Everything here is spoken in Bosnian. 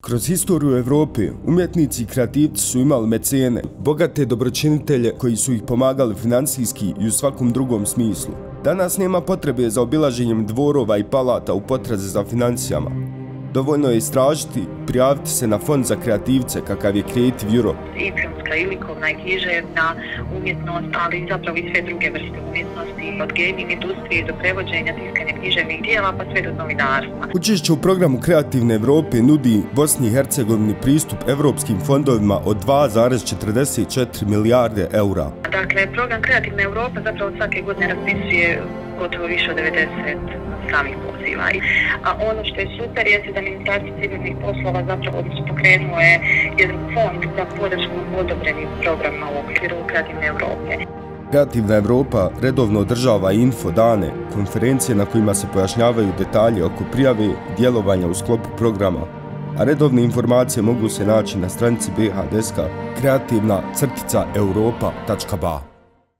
Kroz historiju Evrope, umjetnici i kreativci su imali mecene, bogate dobročinitelje koji su ih pomagali financijski i u svakom drugom smislu. Danas nema potrebe za obilaženjem dvorova i palata u potraze za financijama. Dovoljno je istražiti, prijaviti se na fond za kreativce kakav je Creative Europe. I filmska i likovna i književna umjetnost, ali zapravo i sve druge vrste umjetnosti, od gaming industrije do prevođenja, tiskanja književnih dijela pa sve do novinarstva. Učešće u programu Kreativne Evrope nudi Bosni i Hercegovini pristup evropskim fondovima od 2,44 milijarde eura. Dakle, program Kreativne Evrope zapravo svake godine raspisuje gotovo više od 90 samih poziva. A ono što je super jeste da Ministarstvo civilnih poslova zapravo pokrenuo je jedan fond za podršku odobrenih programa u okviru Kreativne Evrope. Kreativna Evropa redovno održava info dane, konferencije na kojima se pojašnjavaju detalje oko prijave i djelovanja u sklopu programa, a redovne informacije mogu se naći na stranici BH Deska kreativna crtica europa.ba.